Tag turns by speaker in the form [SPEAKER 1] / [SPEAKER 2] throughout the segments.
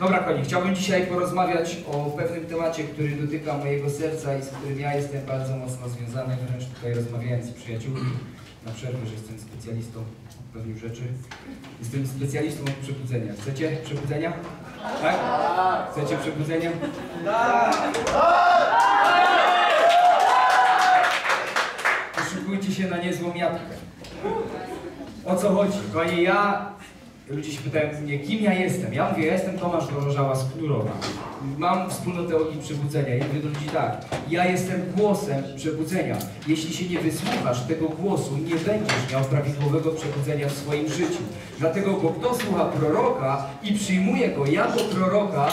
[SPEAKER 1] Dobra, kochani, chciałbym dzisiaj porozmawiać o pewnym temacie, który dotyka mojego serca i z którym ja jestem bardzo mocno związany. Wręcz tutaj rozmawiałem z przyjaciółmi na przerwę, że jestem specjalistą pewnych rzeczy. Jestem specjalistą od przebudzenia. Chcecie przebudzenia? Tak? Chcecie przebudzenia? Poszukujcie się na niezłą jatkę. O co chodzi? Kochani, ja... Ludzie się pytają mnie, kim ja jestem? Ja mówię, ja jestem Tomasz Dorożała z Knurowa. Mam wspólnotę Ogień Przebudzenia. I mówię do ludzi tak, ja jestem głosem przebudzenia. Jeśli się nie wysłuchasz tego głosu, nie będziesz miał prawidłowego przebudzenia w swoim życiu. Dlatego, bo kto słucha proroka i przyjmuje go jako proroka,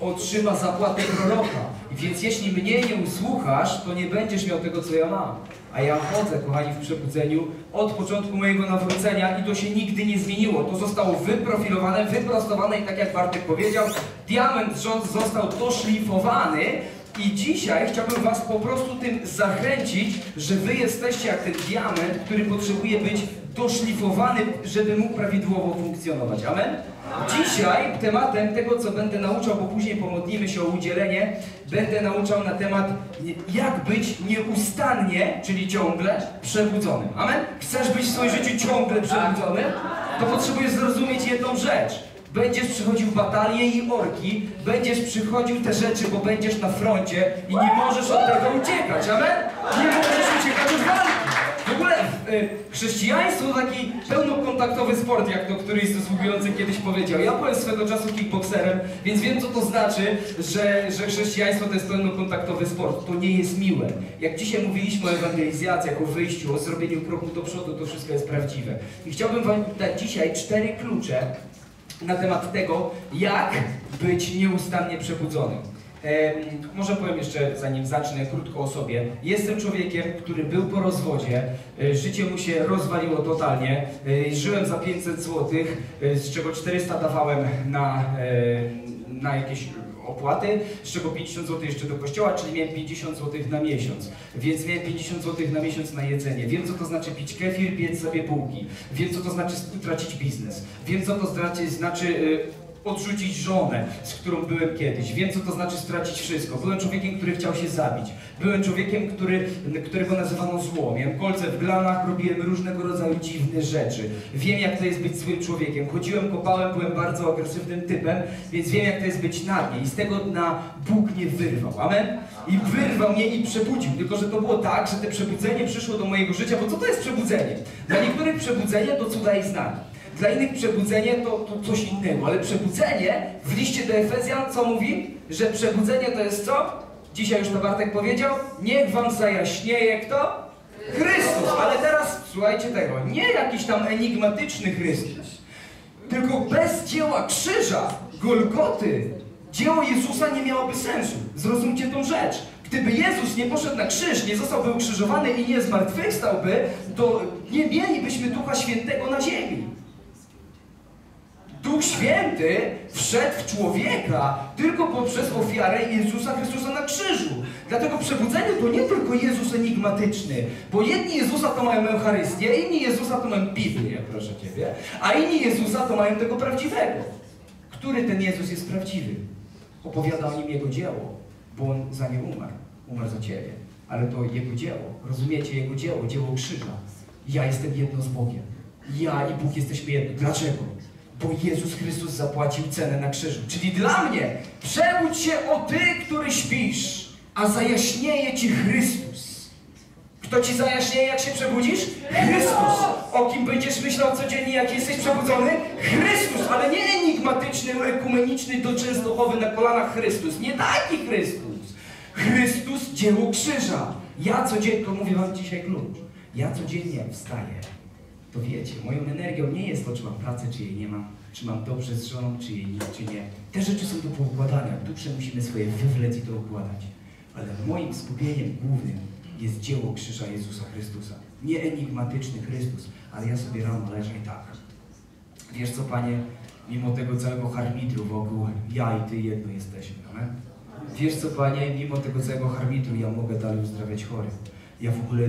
[SPEAKER 1] otrzyma zapłatę proroka. Więc jeśli mnie nie usłuchasz, to nie będziesz miał tego, co ja mam. A ja chodzę, kochani, w przebudzeniu od początku mojego nawrócenia i to się nigdy nie zmieniło. To zostało wyprofilowane, wyprostowane i tak jak Bartek powiedział, diament rząd został doszlifowany i dzisiaj chciałbym was po prostu tym zachęcić, że wy jesteście jak ten diament, który potrzebuje być doszlifowany, żeby mógł prawidłowo funkcjonować. Amen? Dzisiaj tematem tego, co będę nauczał, bo później pomodlimy się o udzielenie, będę nauczał na temat jak być nieustannie, czyli ciągle przebudzonym. Amen? Chcesz być w swoim życiu ciągle przebudzony? To potrzebujesz zrozumieć jedną rzecz. Będziesz przychodził batalie i orki, będziesz przychodził te rzeczy, bo będziesz na froncie i nie możesz od tego uciekać, amen? Nie możesz uciekać od walki. W ogóle y, chrześcijaństwo to taki pełnokontaktowy sport, jak to któryś z usługujących kiedyś powiedział. Ja byłem swego czasu kickboxerem, więc wiem co to znaczy, że, że chrześcijaństwo to jest pełnokontaktowy sport. To nie jest miłe. Jak dzisiaj mówiliśmy o ewangelizacji, o wyjściu, o zrobieniu kroku do przodu, to wszystko jest prawdziwe. I chciałbym wam dać dzisiaj cztery klucze na temat tego, jak być nieustannie przebudzonym. Może powiem jeszcze, zanim zacznę, krótko o sobie. Jestem człowiekiem, który był po rozwodzie, e, życie mu się rozwaliło totalnie. E, żyłem za 500 zł, e, z czego 400 dawałem na, na jakieś opłaty, z czego 50 zł jeszcze do kościoła, czyli miałem 50 zł na miesiąc. Więc miałem 50 zł na miesiąc na jedzenie. Wiem, co to znaczy pić kefir, piec sobie bułki. Wiem, co to znaczy utracić biznes. Wiem, co to znaczy, znaczy y, odrzucić żonę, z którą byłem kiedyś. Wiem, co to znaczy stracić wszystko. Byłem człowiekiem, który chciał się zabić. Byłem człowiekiem, który, którego nazywano zło. Miałem kolce w glanach, robiłem różnego rodzaju dziwne rzeczy. Wiem, jak to jest być złym człowiekiem. Chodziłem, kopałem, byłem bardzo agresywnym typem, więc wiem, jak to jest być nagi. I z tego dna Bóg mnie wyrwał. Amen? I wyrwał mnie i przebudził. Tylko, że to było tak, że te przebudzenie przyszło do mojego życia, bo co to jest przebudzenie? Dla niektórych przebudzenie to cuda i znaki. Dla innych przebudzenie to, to coś innego, ale przebudzenie w liście do Efezjan co mówi? Że przebudzenie to jest co? Dzisiaj już to Bartek powiedział. Niech wam zajaśnieje kto? Chrystus. Ale teraz słuchajcie tego. Nie jakiś tam enigmatyczny Chrystus. Tylko bez dzieła krzyża, Golgoty, dzieło Jezusa nie miałoby sensu. Zrozumcie tą rzecz. Gdyby Jezus nie poszedł na krzyż, nie zostałby ukrzyżowany i nie zmartwychwstałby, to nie mielibyśmy Ducha Świętego na ziemi. Duch Święty wszedł w człowieka tylko poprzez ofiarę Jezusa Chrystusa na krzyżu. Dlatego przebudzenie to nie tylko Jezus enigmatyczny, bo jedni Jezusa to mają Eucharystię, inni Jezusa to mają Biblię, proszę Ciebie, a inni Jezusa to mają tego prawdziwego. Który ten Jezus jest prawdziwy? Opowiada o nim Jego dzieło, bo On za nie umarł. Umarł za Ciebie. Ale to Jego dzieło. Rozumiecie? Jego dzieło, dzieło krzyża. Ja jestem jedno z Bogiem. Ja i Bóg jesteśmy jedno. Dlaczego? Bo Jezus Chrystus zapłacił cenę na krzyżu. Czyli dla mnie, przebudź się o Ty, który śpisz, a zajaśnieje Ci Chrystus. Kto Ci zajaśnieje, jak się przebudzisz? Chrystus. O kim będziesz myślał codziennie, jak jesteś przebudzony? Chrystus, ale nie enigmatyczny, ekumeniczny, doczęstochowy na kolanach Chrystus. Nie taki Chrystus. Chrystus, dzieło krzyża. Ja codziennie, to mówię Wam dzisiaj klucz. Ja codziennie wstaję to wiecie, moją energią nie jest to, czy mam pracę, czy jej nie mam, czy mam dobrze z żoną, czy jej nie, czy nie. Te rzeczy są do poukładania. Dusze musimy swoje wywlec i to układać. Ale moim skupieniem głównym jest dzieło krzyża Jezusa Chrystusa. Nie enigmatyczny Chrystus, ale ja sobie rano leżę i tak. Wiesz co, Panie, mimo tego całego harmitru wokół, ja i Ty jedno jesteśmy. Amen? Wiesz co, Panie, mimo tego całego harmitru ja mogę dalej uzdrawiać chorych. Ja w ogóle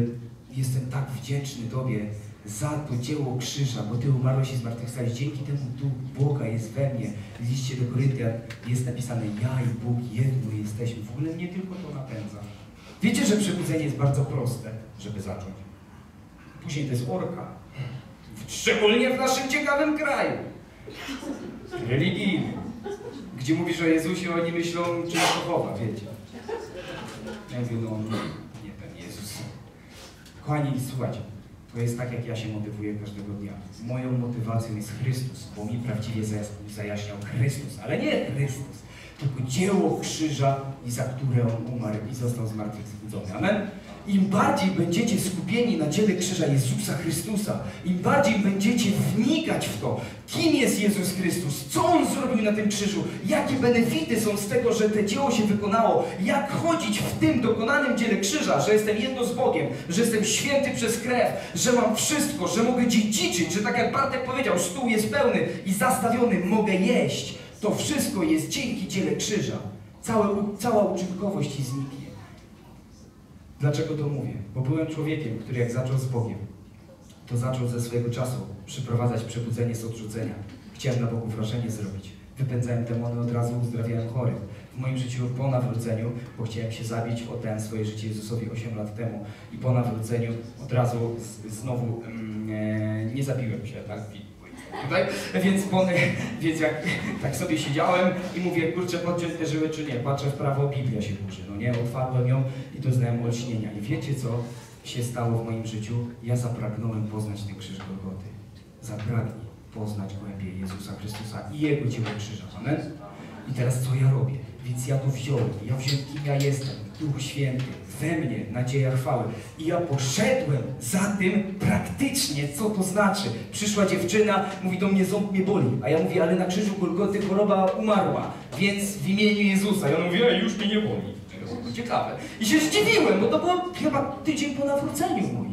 [SPEAKER 1] jestem tak wdzięczny Tobie, za to dzieło krzyża, bo Ty umarłeś i zmartwychwstałeś. Dzięki temu Duch Boga jest we mnie. W liście do Koryntian jest napisane ja i Bóg jedno jesteśmy. W ogóle mnie tylko to napędza. Wiecie, że przebudzenie jest bardzo proste, żeby zacząć. Później to jest orka. Szczególnie w naszym ciekawym kraju. Religijnym. Gdzie mówisz o Jezusie, oni myślą Częstochowa, wiecie. Ja mówię, no nie ten Jezus. Kochani, słuchajcie, to jest tak, jak ja się motywuję każdego dnia. Moją motywacją jest Chrystus, bo mi prawdziwie zajaśniał Chrystus, ale nie Chrystus, tylko dzieło krzyża, i za które On umarł i został zmartwychwzbudzony. Amen? Im bardziej będziecie skupieni na dziele krzyża Jezusa Chrystusa, im bardziej będziecie wnikać w to, kim jest Jezus Chrystus, co On zrobił na tym krzyżu, jakie benefity są z tego, że to dzieło się wykonało, jak chodzić w tym dokonanym dziele krzyża, że jestem jedno z Bogiem, że jestem święty przez krew, że mam wszystko, że mogę dziedziczyć, że tak jak Bartek powiedział, stół jest pełny i zastawiony, mogę jeść. To wszystko jest dzięki dziele krzyża. Cała uczynkowość ci zniknie. Dlaczego to mówię? Bo byłem człowiekiem, który jak zaczął z Bogiem, to zaczął ze swojego czasu przyprowadzać przebudzenie z odrzucenia. Chciałem na Bogu wrażenie zrobić. Wypędzałem demony, od razu uzdrawiałem chorych. W moim życiu po nawróceniu, bo chciałem się zabić, oddałem swoje życie Jezusowi 8 lat temu i po nawróceniu od razu z, znowu mm, e, nie zabiłem się, tak? Tutaj, więc, po, więc jak tak sobie siedziałem i mówię, kurczę, podciąć te żyły czy nie, patrzę w prawo, Biblia się burzy, no nie, otwarłem ją i doznałem olśnienia. I wiecie co się stało w moim życiu? Ja zapragnąłem poznać ten krzyż Golgoty. Zapragnij poznać głębiej Jezusa Chrystusa i Jego dzieło krzyża. Amen? I teraz co ja robię? Więc ja to wziąłem. Ja wziąłem, kim ja jestem. Duch Święty we mnie, nadzieja chwały. I ja poszedłem za tym praktycznie, co to znaczy. Przyszła dziewczyna, mówi do mnie, ząb mnie boli. A ja mówię, ale na krzyżu Golgoty choroba umarła. Więc w imieniu Jezusa. I on mówi, już mnie nie boli. To ciekawe. I się zdziwiłem, bo to było chyba tydzień po nawróceniu mój.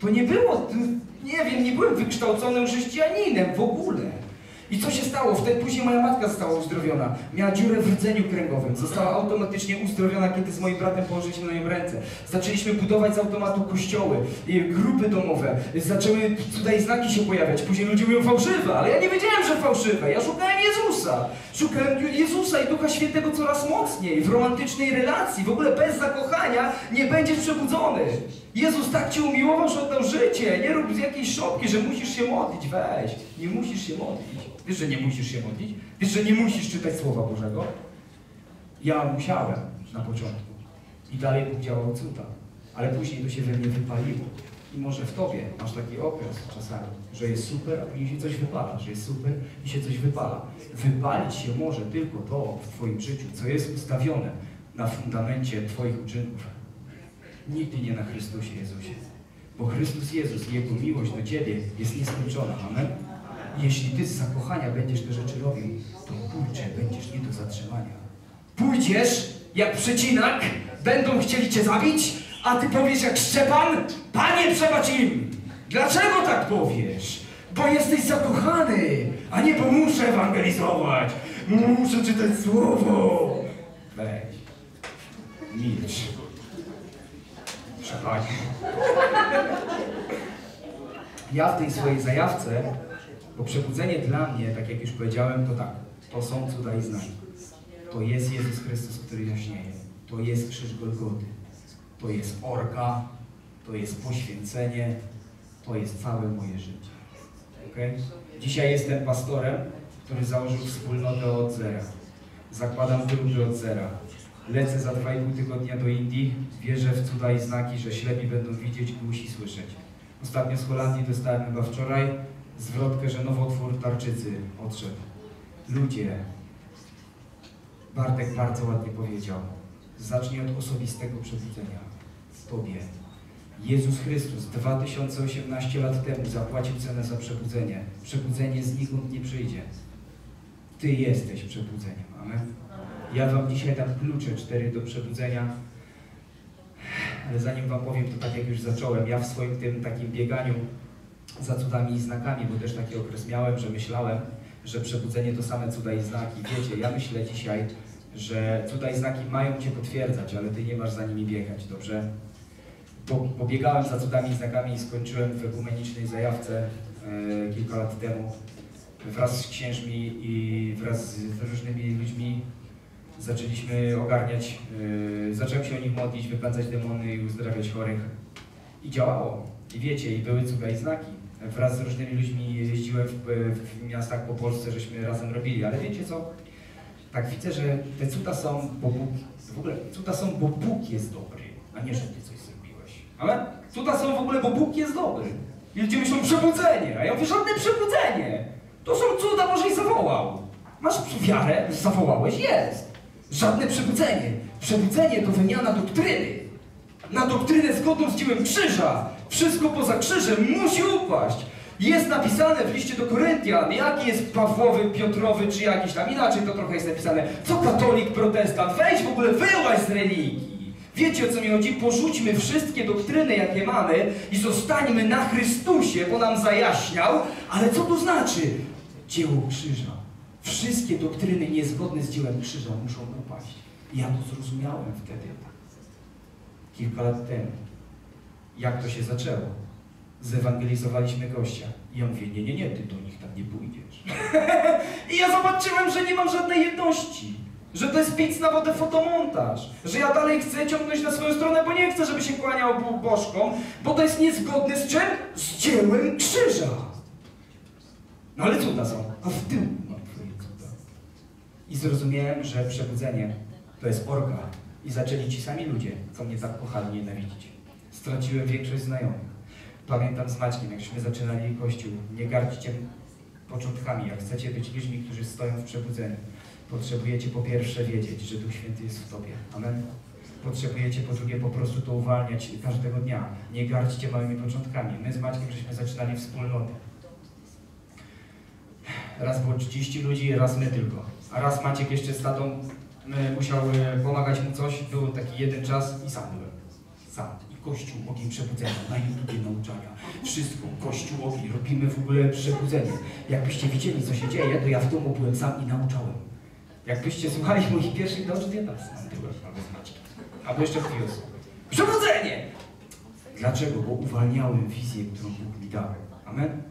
[SPEAKER 1] To nie było, nie wiem, nie byłem wykształconym chrześcijaninem w ogóle. I co się stało? Wtedy później moja matka została uzdrowiona. Miała dziurę w rdzeniu kręgowym. Została automatycznie uzdrowiona, kiedy z moim bratem położyliśmy na nią ręce. Zaczęliśmy budować z automatu kościoły, grupy domowe. Zaczęły tutaj znaki się pojawiać. Później ludzie mówią fałszywe, ale ja nie wiedziałem, że fałszywe. Ja szukałem Jezusa. Szukałem Jezusa i Ducha Świętego coraz mocniej. W romantycznej relacji. W ogóle bez zakochania nie będziesz przebudzony. Jezus tak Cię umiłował, że oddał życie. Nie rób z jakiejś szopki, że musisz się modlić. Weź. Nie musisz się modlić. Wiesz, że nie musisz się modlić? Wiesz, że nie musisz czytać Słowa Bożego? Ja musiałem na początku. I dalej Bóg działał cuda. Ale później to się we mnie wypaliło. I może w Tobie masz taki okres czasami, że jest super, a później się coś wypala, że jest super i się coś wypala. Wypalić się może tylko to w Twoim życiu, co jest ustawione na fundamencie Twoich uczynków. Nigdy nie na Chrystusie Jezusie. Bo Chrystus Jezus i Jego miłość do Ciebie jest nieskończona. Amen? Jeśli ty z zakochania będziesz te rzeczy robił, to kurczę, będziesz nie do zatrzymania. Pójdziesz jak przecinak, będą chcieli cię zabić, a ty powiesz jak Szczepan, Panie przebacz im! Dlaczego tak powiesz? Bo jesteś zakochany, a nie bo muszę ewangelizować, muszę czytać słowo. Weź, milcz. Przechodź. Ja w tej swojej zajawce bo przebudzenie dla mnie, tak jak już powiedziałem, to tak, to są cuda i znaki. To jest Jezus Chrystus, który jaśnieje. To jest krzyż Golgoty. To jest orka. To jest poświęcenie. To jest całe moje życie. Okay? Dzisiaj jestem pastorem, który założył wspólnotę od zera. Zakładam grupy od zera. Lecę za dwa i pół tygodnia do Indii. Wierzę w cuda i znaki, że ślepi będą widzieć, głusi słyszeć. Ostatnio z Holandii dostałem chyba wczoraj zwrotkę, że nowotwór tarczycy odszedł. Ludzie, Bartek bardzo ładnie powiedział, zacznij od osobistego przebudzenia w Tobie. Jezus Chrystus 2018 lat temu zapłacił cenę za przebudzenie. Przebudzenie znikąd nie przyjdzie. Ty jesteś przebudzeniem. Amen. Ja Wam dzisiaj dam klucze cztery do przebudzenia. Ale zanim Wam powiem, to tak jak już zacząłem, ja w swoim tym takim bieganiu za cudami i znakami, bo też taki okres miałem, że myślałem, że przebudzenie to same cuda i znaki. Wiecie, ja myślę dzisiaj, że cuda i znaki mają Cię potwierdzać, ale Ty nie masz za nimi biegać, dobrze? po, pobiegałem za cudami i znakami i skończyłem w ekumenicznej zajawce e, kilka lat temu. Wraz z księżmi i wraz z różnymi ludźmi zaczęliśmy ogarniać, e, zacząłem się o nich modlić, wypędzać demony i uzdrawiać chorych. I działało. I wiecie, i były cuda i znaki. Wraz z różnymi ludźmi jeździłem w, w miastach po Polsce, żeśmy razem robili, ale wiecie co? Tak widzę, że te cuda są, bo Bóg, w ogóle cuda są, bo Bóg jest dobry, a nie, że ty coś zrobiłeś. Ale cuda są w ogóle, bo Bóg jest dobry. I ludzie myślą przebudzenie, a ja mówię, żadne przebudzenie. To są cuda, może i zawołał. Masz wiarę, zawołałeś, jest. Żadne przebudzenie. Przebudzenie to wymiana doktryny. Na doktrynę zgodną z dziełem krzyża. Wszystko poza krzyżem musi upaść. Jest napisane w liście do Koryntian, jaki jest Pawłowy, Piotrowy, czy jakiś tam, inaczej to trochę jest napisane, co katolik, protestant, weź w ogóle, wyłaź z religii. Wiecie o co mi chodzi? Porzućmy wszystkie doktryny, jakie mamy i zostańmy na Chrystusie, bo nam zajaśniał, ale co to znaczy? Dzieło krzyża. Wszystkie doktryny niezgodne z dziełem krzyża muszą upaść. Ja to zrozumiałem wtedy, kilka lat temu. Jak to się zaczęło? zewangelizowaliśmy gościa. I ja mówię, nie, nie, nie, ty do nich tam nie pójdziesz. I ja zobaczyłem, że nie mam żadnej jedności. Że to jest pic na wodę fotomontaż. Że ja dalej chcę ciągnąć na swoją stronę, bo nie chcę, żeby się kłaniał Bóg bo to jest niezgodne z czym? Z dziełem krzyża. No ale cuda są. A w tył. I zrozumiałem, że przebudzenie to jest orga. I zaczęli ci sami ludzie, co mnie tak kochali nienawidzić. Straciłem większość znajomych. Pamiętam z Maćkiem, jakśmy zaczynali Kościół, nie gardźcie początkami, jak chcecie być ludźmi, którzy stoją w przebudzeniu. Potrzebujecie po pierwsze wiedzieć, że Duch Święty jest w Tobie. Amen. Potrzebujecie po drugie po prostu to uwalniać każdego dnia. Nie gardźcie małymi początkami. My z Maćkiem żeśmy zaczynali wspólnotę. Raz było 30 ludzi, raz my tylko. Raz Maciek jeszcze z tatą y, musiał y, pomagać mu coś. Był taki jeden czas i sam byłem. Sam. Kościół, ogień przebudzenia, na YouTubie nauczania. Wszystko, Kościół, ogień, robimy w ogóle przebudzenie. Jakbyście widzieli, co się dzieje, to ja w domu byłem sam i nauczałem. Jakbyście słuchali moich pierwszych nauczeń, ja tam sam byłem, albo z. Albo jeszcze w Kiosku. Przebudzenie! Dlaczego? Bo uwalniałem wizję, którą Bóg mi dał. Amen?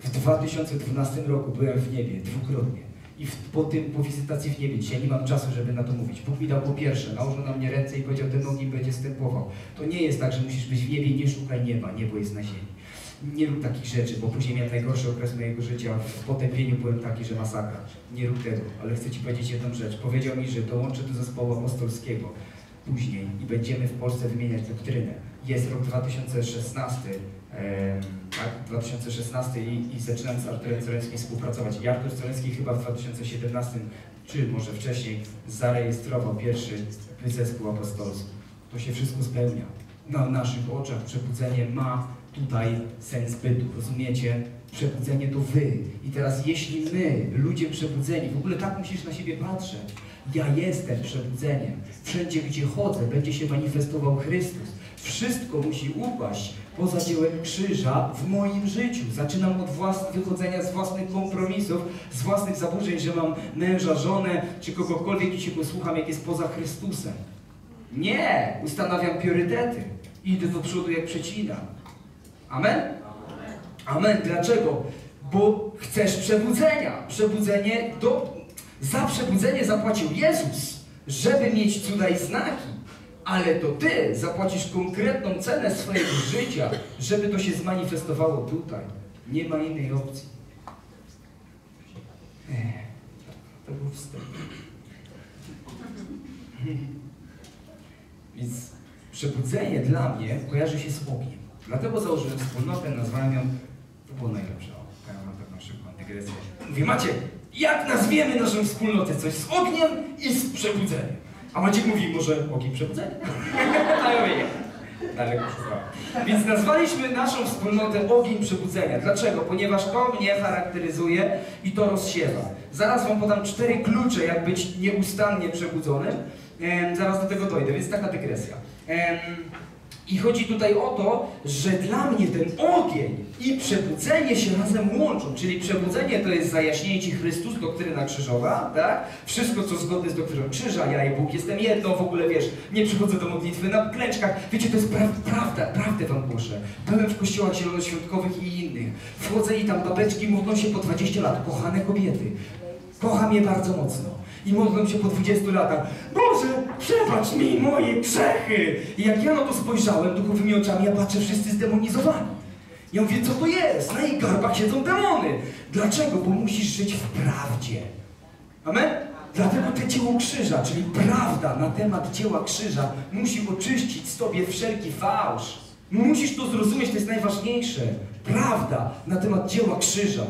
[SPEAKER 1] W 2012 roku byłem w niebie dwukrotnie. I w, po tym, po wizytacji w niebie, dzisiaj nie mam czasu, żeby na to mówić. Bóg mi dał po pierwsze, nałożył na mnie ręce i powiedział, ten ogień będzie stępował. To nie jest tak, że musisz być w niebie nie szukaj nieba, niebo jest na ziemi. Nie rób takich rzeczy, bo później miałem najgorszy okres mojego życia. W potępieniu byłem taki, że masakra. Nie rób tego, ale chcę Ci powiedzieć jedną rzecz. Powiedział mi, że dołączę do zespołu apostolskiego później i będziemy w Polsce wymieniać doktrynę. Jest rok 2016, tak, 2016 i, i zaczynam z Arturem Cereńskim współpracować. I Artur Cereński chyba w 2017, czy może wcześniej, zarejestrował pierwszy zespół apostolski. To się wszystko spełnia. Na naszych oczach przebudzenie ma tutaj sens bytu, rozumiecie? Przebudzenie to wy. I teraz jeśli my, ludzie przebudzeni, w ogóle tak musisz na siebie patrzeć. Ja jestem przebudzeniem. Wszędzie, gdzie chodzę, będzie się manifestował Chrystus. Wszystko musi upaść poza dziełem krzyża w moim życiu. Zaczynam od włas- wychodzenia z własnych kompromisów, z własnych zaburzeń, że mam męża, żonę, czy kogokolwiek i się posłucham, jak jest poza Chrystusem. Nie! Ustanawiam priorytety. Idę do przodu jak przecina. Amen? Amen. Dlaczego? Bo chcesz przebudzenia. Przebudzenie do... Za przebudzenie zapłacił Jezus, żeby mieć cuda i znaki ale to Ty zapłacisz konkretną cenę swojego życia, żeby to się zmanifestowało tutaj. Nie ma innej opcji. Ech, to był wstęp. Więc przebudzenie dla mnie kojarzy się z ogniem. Dlatego założyłem wspólnotę, nazwałem ją, to było najlepsze, o, ja mam taką szybką dygresję. Mówię, Macie, jak nazwiemy naszą wspólnotę? Coś z ogniem i z przebudzeniem. A Maciek mówi, może ogień przebudzenia? A ja mówię, Daleko szukałem. Więc nazwaliśmy naszą wspólnotę Ogień Przebudzenia. Dlaczego? Ponieważ to mnie charakteryzuje i to rozsiewa. Zaraz Wam podam cztery klucze, jak być nieustannie przebudzonym. Ehm, zaraz do tego dojdę, więc taka dygresja. Ehm, I chodzi tutaj o to, że dla mnie ten ogień i przebudzenie się razem łączą. Czyli przebudzenie to jest zajaśnienie Ci Chrystus, doktryna krzyżowa, tak? Wszystko, co zgodne z doktryną krzyża, ja i Bóg jestem jedno, w ogóle wiesz, nie przychodzę do modlitwy na klęczkach. Wiecie, to jest pra prawda, prawdę Wam głoszę. Byłem w kościołach zielonoświątkowych i innych. Wchodzę i tam babeczki modlą się po 20 lat, kochane kobiety. Kocham je bardzo mocno i modlą się po 20 latach. Boże, przebacz mi moje grzechy! I jak ja na to spojrzałem duchowymi oczami, ja patrzę, wszyscy zdemonizowani. Ja mówię, co to jest? Na ich garbach siedzą demony. Dlaczego? Bo musisz żyć w prawdzie. Amen? Dlatego te dzieło krzyża, czyli prawda na temat dzieła krzyża, musi oczyścić z tobie wszelki fałsz. Musisz to zrozumieć, to jest najważniejsze. Prawda na temat dzieła krzyża.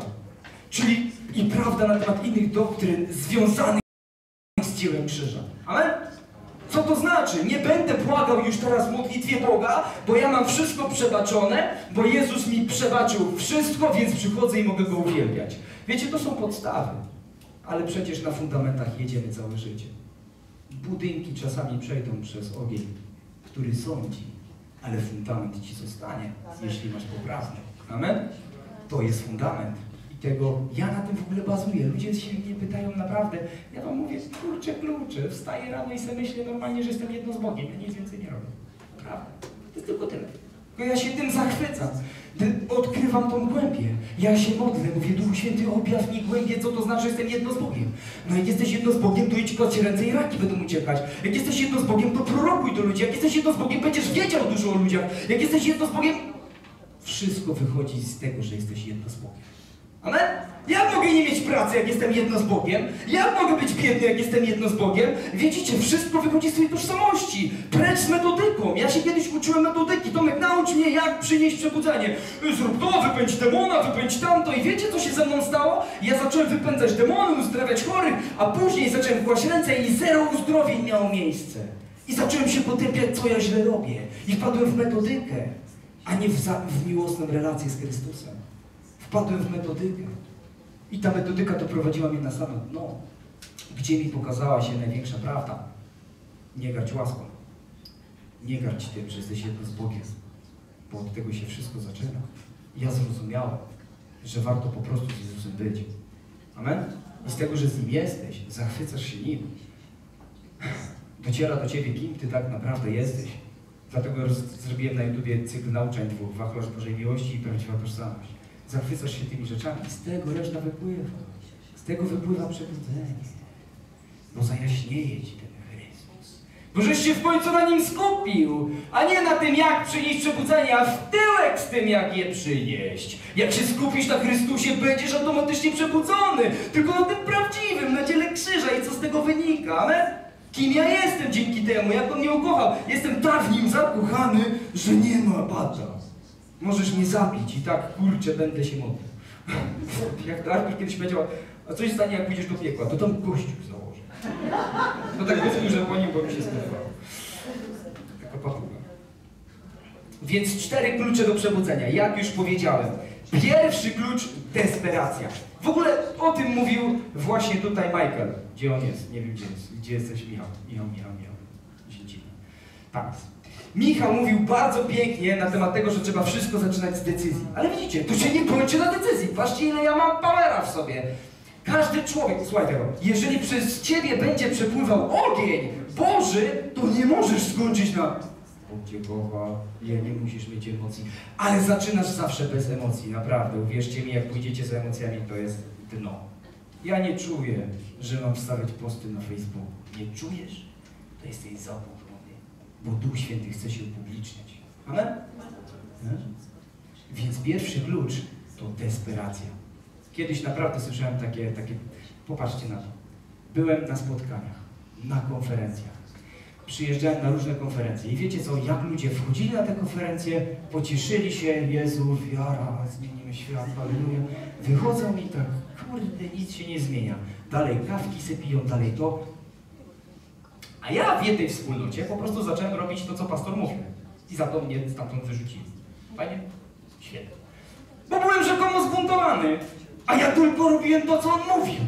[SPEAKER 1] Czyli i prawda na temat innych doktryn związanych z dziełem krzyża. Amen? Co to znaczy? Nie będę błagał już teraz w modlitwie Boga, bo ja mam wszystko przebaczone, bo Jezus mi przebaczył wszystko, więc przychodzę i mogę Go uwielbiać. Wiecie, to są podstawy. Ale przecież na fundamentach jedziemy całe życie. Budynki czasami przejdą przez ogień, który sądzi, ale fundament ci zostanie, jeśli masz poprawny. Amen? To jest fundament tego, ja na tym w ogóle bazuję. Ludzie się mnie pytają naprawdę, ja wam mówię, kurczę, klucze, wstaję rano i sobie myślę normalnie, że jestem jedno z Bogiem, ja nic więcej nie robię. Prawda? To jest tylko tyle. Tylko ja się tym zachwycam. Odkrywam tą głębię. Ja się modlę, mówię, Duchu Święty, objaw mi głębię, co to znaczy, że jestem jedno z Bogiem. No jak jesteś jedno z Bogiem, to idź kładź ręce i raki będą uciekać. Jak jesteś jedno z Bogiem, to prorokuj do ludzi. Jak jesteś jedno z Bogiem, będziesz wiedział dużo o ludziach. Jak jesteś jedno z Bogiem, wszystko wychodzi z tego, że jesteś jedno z Bogiem. Amen? Jak mogę nie mieć pracy, jak jestem jedno z Bogiem? Jak mogę być biedny, jak jestem jedno z Bogiem? Widzicie, wszystko wychodzi z tej tożsamości. Precz z metodyką. Ja się kiedyś uczyłem metodyki. Tomek, naucz mnie, jak przynieść przebudzenie. Zrób to, wypędź demona, wypędź tamto. I wiecie, co się ze mną stało? Ja zacząłem wypędzać demony, uzdrawiać chorych, a później zacząłem kłaść ręce i zero uzdrowień miało miejsce. I zacząłem się potępiać, co ja źle robię. I wpadłem w metodykę, a nie w, w miłosną relację z Chrystusem. Wpadłem w metodykę. I ta metodyka doprowadziła mnie na samo dno, gdzie mi pokazała się największa prawda. Nie garć łaską. Nie garć tym, że jesteś jedno z Bogiem. Bo od tego się wszystko zaczyna. Ja zrozumiałem, że warto po prostu z Jezusem być. Amen? I z tego, że z Nim jesteś, zachwycasz się Nim. Dociera do Ciebie, kim Ty tak naprawdę jesteś. Dlatego zrobiłem na YouTubie cykl nauczeń dwóch, wachlarz Bożej Miłości i prawdziwa tożsamość zachwycasz się tymi rzeczami. Z tego reszta wypływa. Z tego wypływa przebudzenie. Bo zajaśnieje ci ten Chrystus. Bo żeś się w końcu na nim skupił, a nie na tym, jak przynieść przebudzenie, a w tyłek z tym, jak je przynieść. Jak się skupisz na Chrystusie, będziesz automatycznie przebudzony. Tylko na tym prawdziwym, na dziele krzyża i co z tego wynika, ale Kim ja jestem dzięki temu, jak On mnie ukochał. Jestem tak w Nim zakochany, że nie ma bata. Możesz mnie zabić i tak, kurczę, będę się modlił. jak to Artur kiedyś powiedział, a coś stanie, jak pójdziesz do piekła, to tam gościu założę. No tak że po nim, bo mi się spodobało. Taka papuga. Więc cztery klucze do przebudzenia. Jak już powiedziałem. Pierwszy klucz, desperacja. W ogóle o tym mówił właśnie tutaj Michael. Gdzie on jest? Nie wiem, gdzie jest. Gdzie jesteś, Michał? Michał, Michał, Michał. Dzięki. Tak. Michał mówił bardzo pięknie na temat tego, że trzeba wszystko zaczynać z decyzji. Ale widzicie, to się nie kończy na decyzji. Patrzcie, ile ja mam powera w sobie. Każdy człowiek, słuchaj tego, jeżeli przez ciebie będzie przepływał ogień Boży, to nie możesz skończyć na cię kocha, nie, nie musisz mieć emocji. Ale zaczynasz zawsze bez emocji, naprawdę. Uwierzcie mi, jak pójdziecie z emocjami, to jest dno. Ja nie czuję, że mam wstawiać posty na Facebooku. Nie czujesz? To jesteś zabój bo Duch Święty chce się upubliczniać. Amen? Więc pierwszy klucz to desperacja. Kiedyś naprawdę słyszałem takie, takie, popatrzcie na to. Byłem na spotkaniach, na konferencjach. Przyjeżdżałem na różne konferencje i wiecie co, jak ludzie wchodzili na te konferencje, pocieszyli się, Jezu, wiara, zmienimy świat, halleluja. Wychodzą i tak, kurde, nic się nie zmienia. Dalej kawki se piją, dalej to, a ja w jednej wspólnocie po prostu zacząłem robić to, co pastor mówił. I za to mnie stamtąd wyrzucili. Fajnie? Świetnie. Bo byłem rzekomo zbuntowany, a ja tylko robiłem to, co on mówił.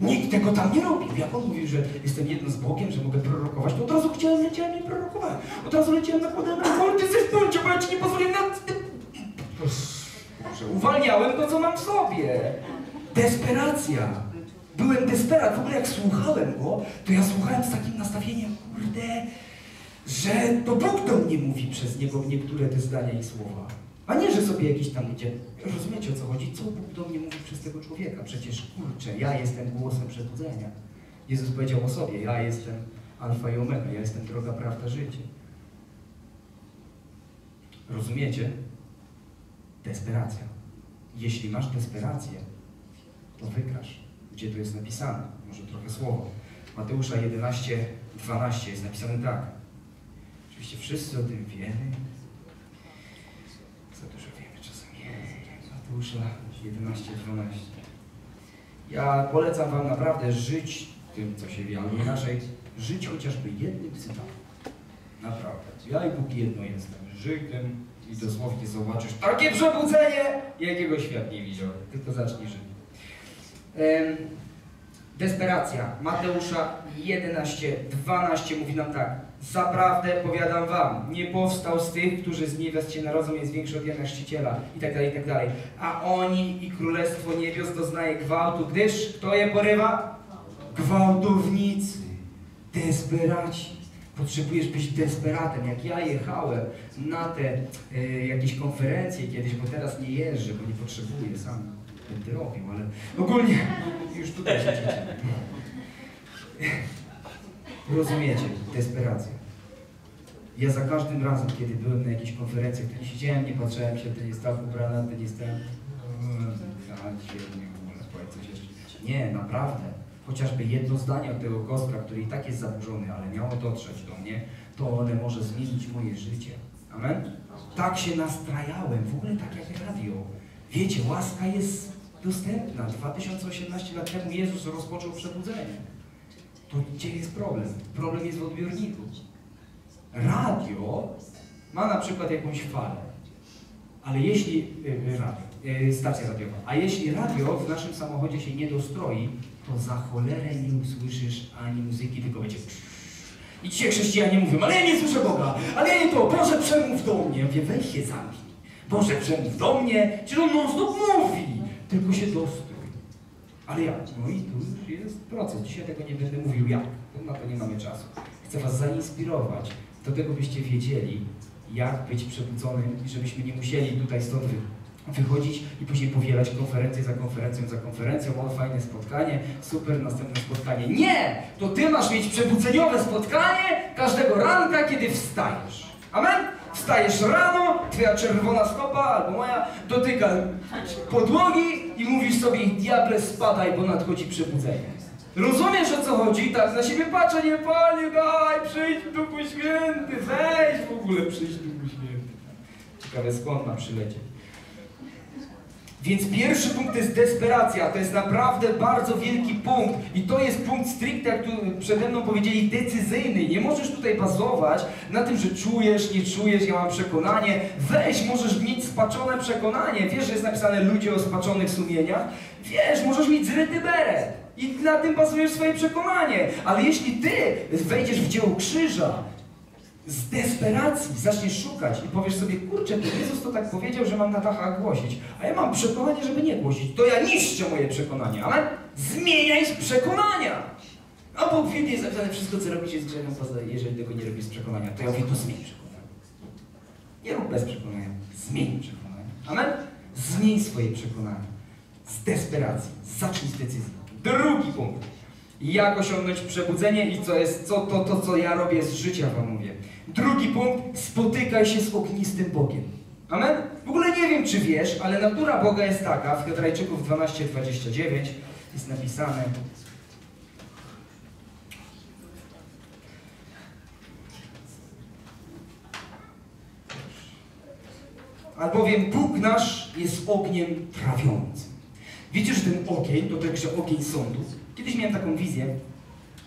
[SPEAKER 1] Nikt tego tam nie robił. Jak on mówił, że jestem jedno z Bogiem, że mogę prorokować, to od razu chciałem, leciałem i prorokowałem. Od razu leciałem, nakładałem na głowę, ty jesteś bądź, bo ja ci nie pozwolę na... Uwalniałem to, co mam w sobie. Desperacja. Byłem desperat. W ogóle jak słuchałem go, to ja słuchałem z takim nastawieniem, kurde, że to Bóg do mnie mówi przez niego niektóre te zdania i słowa. A nie, że sobie jakiś tam idzie. Rozumiecie o co chodzi? Co Bóg do mnie mówi przez tego człowieka? Przecież kurczę, ja jestem głosem przebudzenia. Jezus powiedział o sobie, ja jestem alfa i omega, ja jestem droga, prawda, życie. Rozumiecie? Desperacja. Jeśli masz desperację, to wygrasz. Gdzie to jest napisane? Może trochę słowo. Mateusza 11, 12 jest napisane tak. Oczywiście wszyscy o tym wiemy. Za dużo wiemy czasami. Mateusza 11, 12. Ja polecam Wam naprawdę żyć tym, co się wie, albo inaczej, żyć chociażby jednym cytatem. Naprawdę. Ja i Bóg jedno jestem. Żyj tym i dosłownie zobaczysz takie przebudzenie, jakiego świat nie widział. Tylko zacznij żyć. Desperacja. Mateusza 11, 12 mówi nam tak. Zaprawdę powiadam wam, nie powstał z tych, którzy z niewiast się narodzą, jest większy od Jana Chrzciciela i tak dalej, i tak dalej. A oni i Królestwo Niebios doznaje gwałtu, gdyż kto je porywa? Gwałtownicy, desperaci. Potrzebujesz być desperatem. Jak ja jechałem na te e, jakieś konferencje kiedyś, bo teraz nie jeżdżę, bo nie potrzebuję sam. Będę robił, ale ogólnie już tutaj siedzicie. Rozumiecie, desperacja. Ja za każdym razem, kiedy byłem na jakichś konferencjach, to nie siedziałem, nie patrzyłem się, ten jest tak ubrany, ten jest ten... A, świetnie, w ogóle, powiedz coś jeszcze. Nie, naprawdę. Chociażby jedno zdanie od tego kostra, który i tak jest zaburzony, ale miało dotrzeć do mnie, to one może zmienić moje życie. Amen? Tak się nastrajałem, w ogóle tak jak radio. Wiecie, łaska jest dostępna. 2018 lat temu Jezus rozpoczął przebudzenie. To gdzie jest problem? Problem jest w odbiorniku. Radio ma na przykład jakąś falę, ale jeśli, y, radio, y, stacja radiowa, a jeśli radio w naszym samochodzie się nie dostroi, to za cholerę nie usłyszysz ani muzyki, tylko będzie i dzisiaj chrześcijanie mówią, ale ja nie słyszę Boga, ale ja nie to, Boże przemów do mnie. Ja mówię, weź się zamknij. Boże przemów do mnie, czy on non stop mówi, tylko się dostrój. Ale jak? No i tu jest proces. Dzisiaj tego nie będę mówił jak, bo na to nie mamy czasu. Chcę Was zainspirować do tego, byście wiedzieli, jak być przebudzonym i żebyśmy nie musieli tutaj stąd wy, wychodzić i później powielać konferencję za konferencją za konferencją. O, fajne spotkanie, super, następne spotkanie. Nie! To Ty masz mieć przebudzeniowe spotkanie każdego ranka, kiedy wstajesz. Amen? Wstajesz rano, Twoja czerwona stopa albo moja dotyka podłogi i mówisz sobie, diable spadaj, bo nadchodzi przebudzenie. Rozumiesz o co chodzi? Tak na siebie patrzę, nie panie, daj, przyjdź Duchu Święty, weź w ogóle przyjdź Duchu Święty. Ciekawe skąd ma przylecieć. Więc pierwszy punkt to jest desperacja. To jest naprawdę bardzo wielki punkt. I to jest punkt stricte, jak tu przede mną powiedzieli, decyzyjny. Nie możesz tutaj bazować na tym, że czujesz, nie czujesz, ja mam przekonanie. Weź, możesz mieć spaczone przekonanie. Wiesz, że jest napisane ludzie o spaczonych sumieniach. Wiesz, możesz mieć zryty beret. I na tym bazujesz swoje przekonanie. Ale jeśli ty wejdziesz w dzieło krzyża, z desperacji zaczniesz szukać i powiesz sobie, kurczę, to Jezus to tak powiedział, że mam na dachach głosić, a ja mam przekonanie, żeby nie głosić, to ja niszczę moje przekonanie, ale zmieniaj przekonania. A bo w Biblii jest wszystko co robicie jest grzechem, jeżeli tego nie robisz z przekonania, to ja mówię, to zmień przekonanie. Nie rób bez przekonania, zmień przekonanie. Amen? Zmień swoje przekonanie. Z desperacji. Zacznij z decyzji. Drugi punkt. Jak osiągnąć przebudzenie i co jest, co to, to, co ja robię z życia, wam mówię. Drugi punkt, spotykaj się z ognistym Bogiem. Amen? W ogóle nie wiem, czy wiesz, ale natura Boga jest taka, w Hebrajczyków 12:29 jest napisane. Albowiem Bóg nasz jest ogniem trawiącym. Wiecie, że ten ogień to także ogień sądu. Kiedyś miałem taką wizję.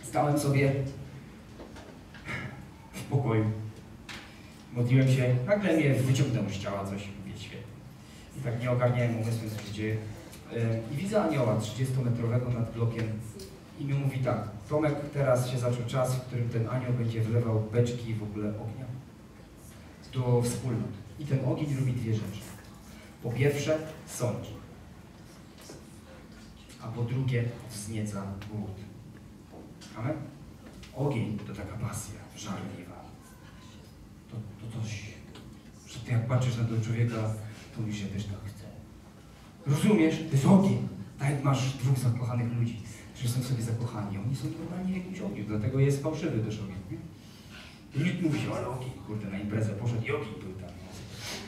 [SPEAKER 1] Stałem sobie w pokoju. Modliłem się, nagle mnie wyciągnęło z ciała coś, mówię, świetnie. I tak nie ogarniałem umysłem, co się dzieje. I widzę anioła 30-metrowego nad blokiem i mi mówi tak, Tomek, teraz się zaczął czas, w którym ten anioł będzie wlewał beczki w ogóle ognia do wspólnot. I ten ogień robi dwie rzeczy. Po pierwsze, sądzi. A po drugie, wznieca głód. Amen? Ogień to taka pasja, żarliwa. To, to coś, że ty jak patrzysz na tego człowieka, to mówisz, że też tak chcę. Rozumiesz? To jest ogień. Tak jak masz dwóch zakochanych ludzi, że są sobie zakochani. Oni są normalnie w jakimś ogniu, dlatego jest fałszywy też ogień. Nikt mówi ale ogień, kurde, na imprezę poszedł i ogień był tam.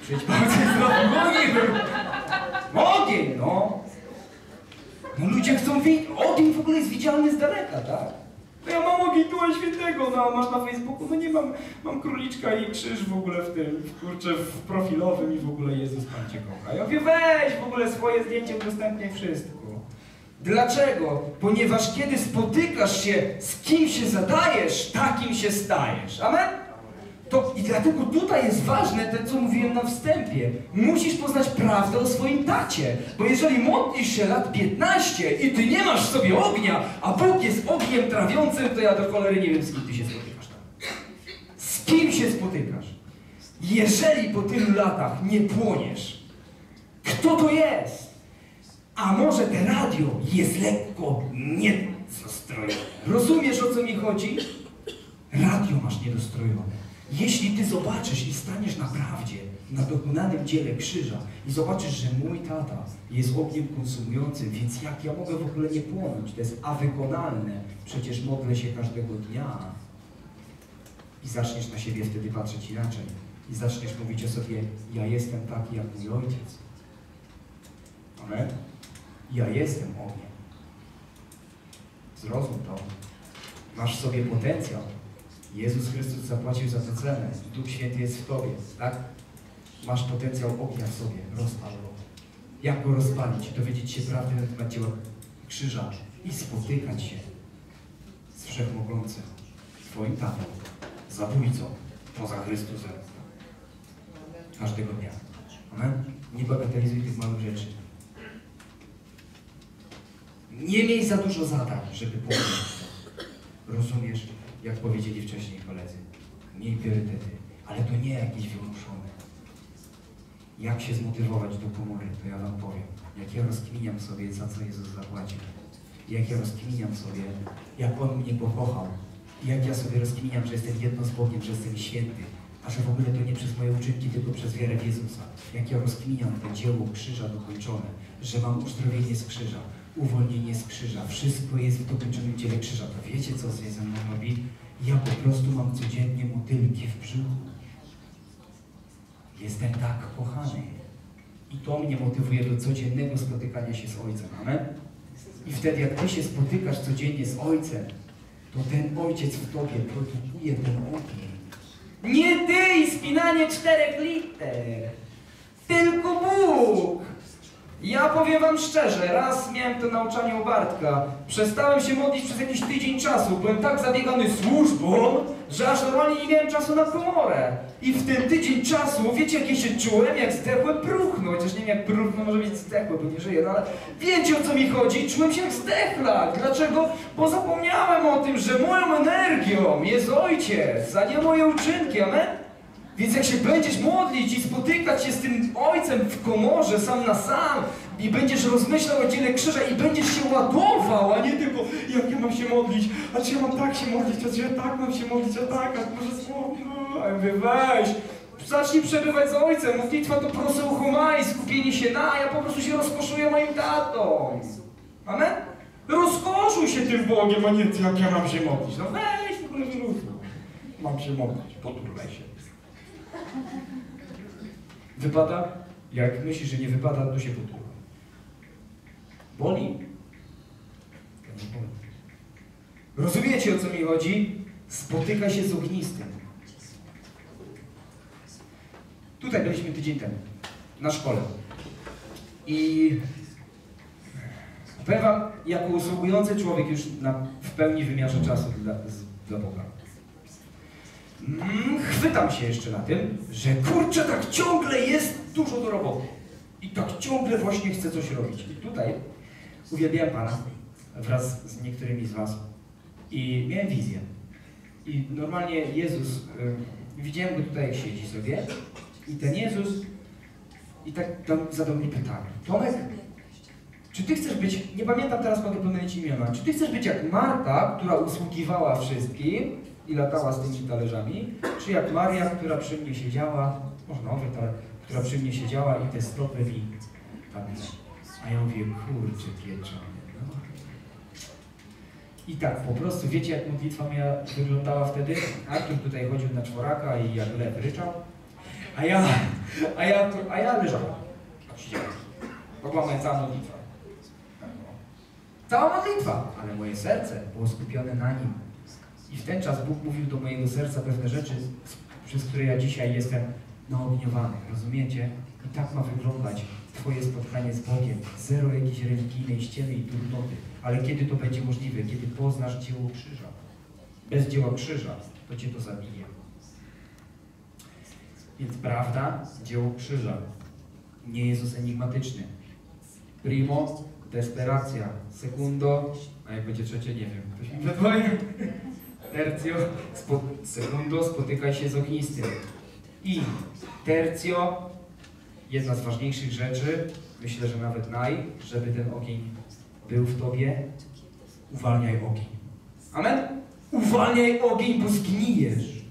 [SPEAKER 1] Przyjdź palce zrobił, ogień był. Ogień, no. No ludzie chcą wiedzieć, ogień w ogóle jest widzialny z daleka, tak? No ja mam ogień Ducha Świętego, no masz na Facebooku, no nie mam, mam króliczka i krzyż w ogóle w tym, kurczę, w profilowym i w ogóle Jezus Pan Cię kocha. Ja mówię, weź w ogóle swoje zdjęcie, udostępniaj wszystko. Dlaczego? Ponieważ kiedy spotykasz się z kim się zadajesz, takim się stajesz. Amen? To, I dlatego tutaj jest ważne to, co mówiłem na wstępie. Musisz poznać prawdę o swoim tacie. Bo jeżeli modlisz się lat 15 i ty nie masz w sobie ognia, a Bóg jest ogniem trawiącym, to ja do cholery nie wiem, z kim ty się spotykasz tam. Z kim się spotykasz? Jeżeli po tylu latach nie płoniesz, kto to jest? A może te radio jest lekko niedostrojone. Rozumiesz, o co mi chodzi? Radio masz niedostrojone. Jeśli ty zobaczysz i staniesz na prawdzie, na dokonanym dziele krzyża i zobaczysz, że mój tata jest ogniem konsumującym, więc jak ja mogę w ogóle nie płonąć? To jest awykonalne. Przecież modlę się każdego dnia. I zaczniesz na siebie wtedy patrzeć inaczej. I zaczniesz mówić o sobie, ja jestem taki jak mój ojciec. Amen? Ja jestem ogniem. Zrozum to. Masz w sobie potencjał. Jezus Chrystus zapłacił za tę cenę. Duch Święty jest w Tobie, tak? Masz potencjał ognia w sobie. Rozpal go. Jak go rozpalić? Dowiedzieć się prawdy na temat dzieła krzyża i spotykać się z Wszechmogącym, Twoim tatą, zabójcą, poza Chrystusem. Każdego dnia. Amen? Nie bagatelizuj tych małych rzeczy. Nie miej za dużo zadań, żeby pomóc. Rozumiesz? Jak powiedzieli wcześniej koledzy. Miej priorytety, ale to nie jakieś wymuszone. Jak się zmotywować do komory, to ja Wam powiem. Jak ja rozkminiam sobie, za co Jezus zapłacił. Jak ja rozkminiam sobie, jak On mnie pokochał. Jak ja sobie rozkminiam, że jestem jedno z Bogiem, że jestem święty. A że w ogóle to nie przez moje uczynki, tylko przez wiarę w Jezusa. Jak ja rozkminiam to dzieło krzyża dokończone, że mam uzdrowienie z krzyża, uwolnienie z krzyża. Wszystko jest w dokończonym dziele krzyża. To wiecie, co ze mną robi? Ja po prostu mam codziennie motylki w brzuchu. Jestem tak kochany. I to mnie motywuje do codziennego spotykania się z Ojcem. Amen? I wtedy, jak Ty się spotykasz codziennie z Ojcem, to ten Ojciec w Tobie produkuje ten ogień. Nie Ty i spinanie czterech liter, tylko Bóg. Ja powiem wam szczerze, raz miałem to nauczanie u Bartka. Przestałem się modlić przez jakiś tydzień czasu. Byłem tak zabiegany służbą, że aż normalnie nie miałem czasu na komorę. I w ten tydzień czasu, wiecie jak się czułem? Jak zdechłe próchno. Chociaż nie wiem jak próchno może być zdechłe, bo nie żyję, no ale wiecie o co mi chodzi? Czułem się jak zdechla. Dlaczego? Bo zapomniałem o tym, że moją energią jest ojciec, a nie moje uczynki, amen? Więc jak się będziesz modlić i spotykać się z tym Ojcem w komorze, sam na sam, i będziesz rozmyślał o dziele krzyża i będziesz się ładował, a nie tylko jak ja mam się modlić, a czy ja mam tak się modlić, a czy ja tak mam się modlić, a tak, a może słowo, weź, zacznij przebywać z Ojcem, modlitwa to proseuchomai, skupienie się na, ja po prostu się rozkoszuję moim tatą. Amen? Rozkoszuj się tym Bogiem, a nie jak ja mam się modlić. No weź, w ogóle. Mam się modlić, poturlaj się. Wypada? Jak myślisz, że nie wypada, to się potłuka. Boli? Boli. Rozumiecie, o co mi chodzi? Spotyka się z ognistym. Tutaj byliśmy tydzień temu, na szkole. I powiem wam, jako usługujący człowiek już na, w pełni wymiarze czasu dla, dla Boga. Mm, chwytam się jeszcze na tym, że kurczę, tak ciągle jest dużo do roboty. I tak ciągle właśnie chcę coś robić. I tutaj uwielbiałem Pana wraz z niektórymi z Was. I miałem wizję. I normalnie Jezus, y, widziałem go tutaj, jak siedzi sobie. I ten Jezus, i tak zadał mi pytanie. Tomek, czy ty chcesz być, nie pamiętam teraz, mogę pomylić imiona, czy ty chcesz być jak Marta, która usługiwała wszystkim i latała z tymi talerzami, czy jak Maria, która przy mnie siedziała, może nowy talerz, która przy mnie siedziała i te stopy mi tam, a ja mówię, kurczę pieczony, no. I tak po prostu, wiecie jak modlitwa moja wyglądała wtedy? Artur tutaj chodził na czworaka i jak lew ryczał, a ja, a ja, a ja leżałem, moja cała modlitwa. Cała modlitwa, ale moje serce było skupione na Nim. I w ten czas Bóg mówił do mojego serca pewne rzeczy, przez które ja dzisiaj jestem naogniowany. Rozumiecie? I tak ma wyglądać Twoje spotkanie z Bogiem. Zero jakiejś religijnej ściemy i trudnoty. Ale kiedy to będzie możliwe? Kiedy poznasz dzieło krzyża. Bez dzieła krzyża to Cię to zabije. Więc prawda, dzieło krzyża. Nie Jezus enigmatyczny. Primo, desperacja. Secundo, a jak będzie trzecie, nie wiem. Ktoś mi? Tercio, spo, secundo, spotykaj się z ognistym. I tercio, jedna z ważniejszych rzeczy, myślę, że nawet naj, żeby ten ogień był w tobie, uwalniaj ogień. Amen? Uwalniaj ogień, bo zgnijesz.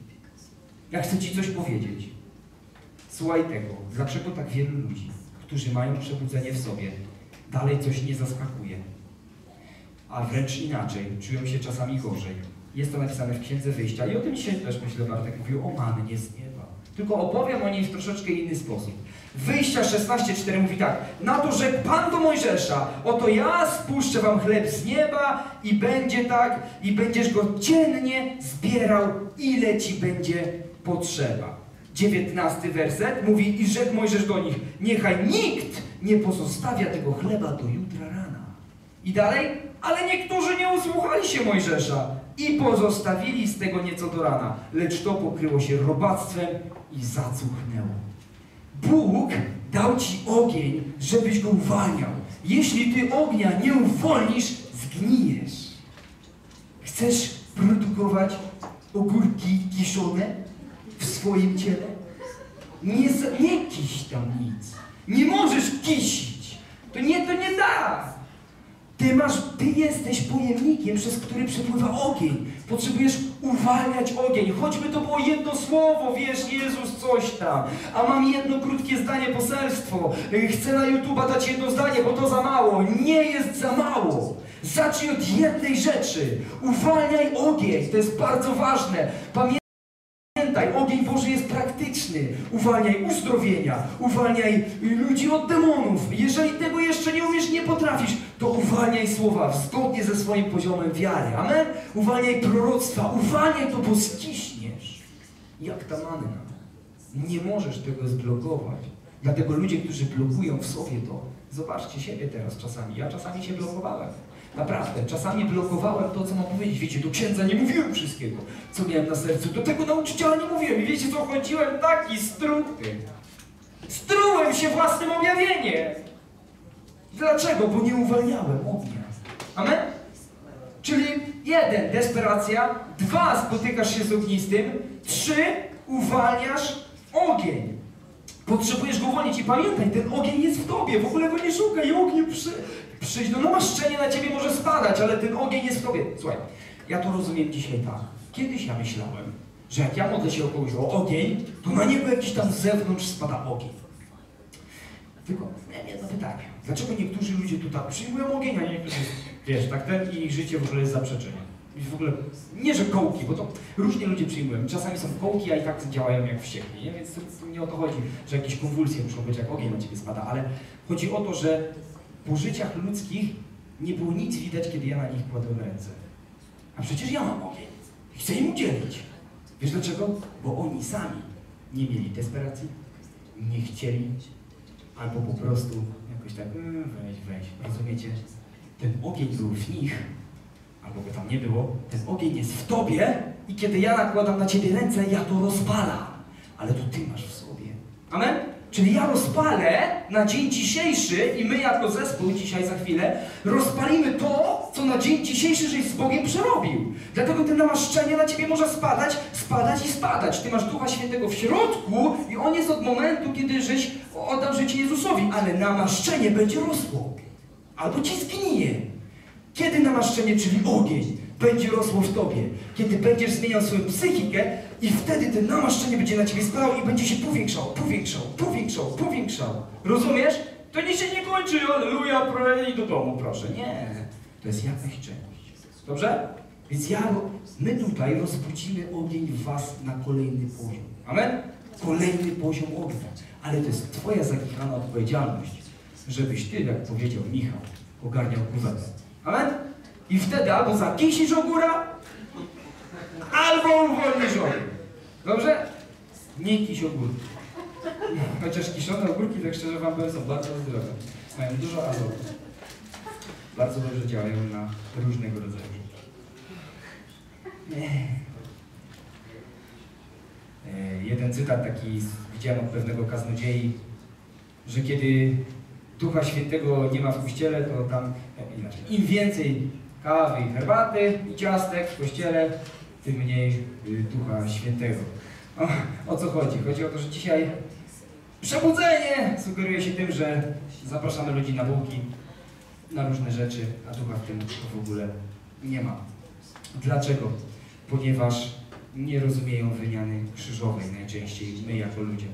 [SPEAKER 1] Ja chcę ci coś powiedzieć. Słuchaj tego, dlaczego tak wielu ludzi, którzy mają przebudzenie w sobie, dalej coś nie zaskakuje, a wręcz inaczej, czują się czasami gorzej. Jest to napisane w Księdze Wyjścia i o tym dzisiaj też, myślę, Bartek mówił o mannie z nieba. Tylko opowiem o niej w troszeczkę inny sposób. Wyjścia 16:4 mówi tak. Na to rzekł Pan do Mojżesza, oto ja spuszczę wam chleb z nieba i będzie tak, i będziesz go dziennie zbierał, ile ci będzie potrzeba. 19 werset mówi, i rzekł Mojżesz do nich, niechaj nikt nie pozostawia tego chleba do jutra rana. I dalej, ale niektórzy nie usłuchali się Mojżesza i pozostawili z tego nieco do rana, lecz to pokryło się robactwem i zacuchnęło. Bóg dał ci ogień, żebyś go uwalniał. Jeśli ty ognia nie uwolnisz, zgnijesz. Chcesz produkować ogórki kiszone w swoim ciele? Nie, nie kiś tam nic. Nie możesz kisić. To nie, to nie da. Ty masz, ty jesteś pojemnikiem, przez który przepływa ogień. Potrzebujesz uwalniać ogień. Choćby to było jedno słowo, wiesz, Jezus coś tam. A mam jedno krótkie zdanie, poselstwo. Chcę na YouTube'a dać jedno zdanie, bo to za mało. Nie jest za mało. Zacznij od jednej rzeczy. Uwalniaj ogień. To jest bardzo ważne. Pamiętaj, praktyczny. Uwalniaj uzdrowienia, uwalniaj ludzi od demonów. Jeżeli tego jeszcze nie umiesz, nie potrafisz, to uwalniaj słowa zgodnie ze swoim poziomem wiary. Amen? Uwalniaj proroctwa, uwalniaj to, bo skiśniesz. Jak ta manna. Nie możesz tego zblokować. Dlatego ludzie, którzy blokują w sobie to, zobaczcie siebie teraz czasami. Ja czasami się blokowałem. Naprawdę, czasami blokowałem to, co mam powiedzieć. Wiecie, do księdza nie mówiłem wszystkiego, co miałem na sercu. Do tego nauczyciela nie mówiłem. I wiecie, co chodziłem taki struty. Strułem się własnym objawieniem. Dlaczego? Bo nie uwalniałem ognia. Amen? Czyli jeden, desperacja. Dwa, spotykasz się z ognistym. Trzy, uwalniasz ogień. Potrzebujesz go uwolnić i pamiętaj, ten ogień jest w tobie, w ogóle go nie szukaj, ogniu przy, przyjść. No namaszczenie na ciebie może spadać, ale ten ogień jest w tobie. Słuchaj, ja to rozumiem dzisiaj tak. Kiedyś ja myślałem, że jak ja modlę się o kogoś o ogień, to na niego jakiś tam z zewnątrz spada ogień. Tylko miałem jedno pytanie. Dlaczego niektórzy ludzie tutaj przyjmują ogień, a niektórzy, wiesz, tak ten i ich życie w ogóle jest zaprzeczeniem. I w ogóle, nie że kołki, bo to różnie ludzie przyjmują. Czasami są kołki, a i tak działają jak wściekli, nie? Więc to, nie o to chodzi, że jakieś konwulsje muszą być, jak ogień na ciebie spada, ale chodzi o to, że po życiach ludzkich nie było nic widać, kiedy ja na nich kładłem ręce. A przecież ja mam ogień. Chcę im udzielić. Wiesz dlaczego? Bo oni sami nie mieli desperacji, nie chcieli, albo po prostu jakoś tak, mm, weź, weź, rozumiecie? Ten ogień był w nich, albo by tam nie było, ten ogień jest w tobie i kiedy ja nakładam na ciebie ręce, ja to rozpalam. Ale to ty masz w sobie. Amen? Czyli ja rozpalę na dzień dzisiejszy i my jako zespół dzisiaj za chwilę rozpalimy to, co na dzień dzisiejszy żeś z Bogiem przerobił. Dlatego te namaszczenie na ciebie może spadać, spadać i spadać. Ty masz Ducha Świętego w środku i on jest od momentu, kiedy żeś oddał życie Jezusowi, ale namaszczenie będzie rosło. Albo ci zgnije. Kiedy namaszczenie, czyli ogień, będzie rosło w tobie? Kiedy będziesz zmieniał swoją psychikę i wtedy to namaszczenie będzie na ciebie spadało i będzie się powiększał, powiększał, powiększał, powiększał. Rozumiesz? To nie się nie kończy, aleluja, i do domu, proszę. Nie, to jest jakaś część. Dobrze? Więc ja, my tutaj rozbudzimy ogień w was na kolejny poziom. Amen? Kolejny poziom ognia. Ale to jest twoja zakichana odpowiedzialność, żebyś ty, jak powiedział Michał, ogarniał kuwetę. Amen? I wtedy albo zakisisz ogóra, albo uwolnisz ogień. Dobrze? Nie kiś ogórki. Chociaż kiszone ogórki, tak szczerze wam powiem, są bardzo zdrowe. Mają dużo azotu. Bardzo dobrze działają na różnego rodzaju rzeczy. E, Jeden cytat taki widziałem od pewnego kaznodziei, że kiedy Ducha Świętego nie ma w kościele, to tam e, inaczej. Im więcej kawy herbaty i ciastek w kościele, tym mniej y, Ducha Świętego. O, o co chodzi? Chodzi o to, że dzisiaj przebudzenie sugeruje się tym, że zapraszamy ludzi na bułki, na różne rzeczy, a Ducha w tym w ogóle nie ma. Dlaczego? Ponieważ nie rozumieją wymiany krzyżowej najczęściej my jako ludzie.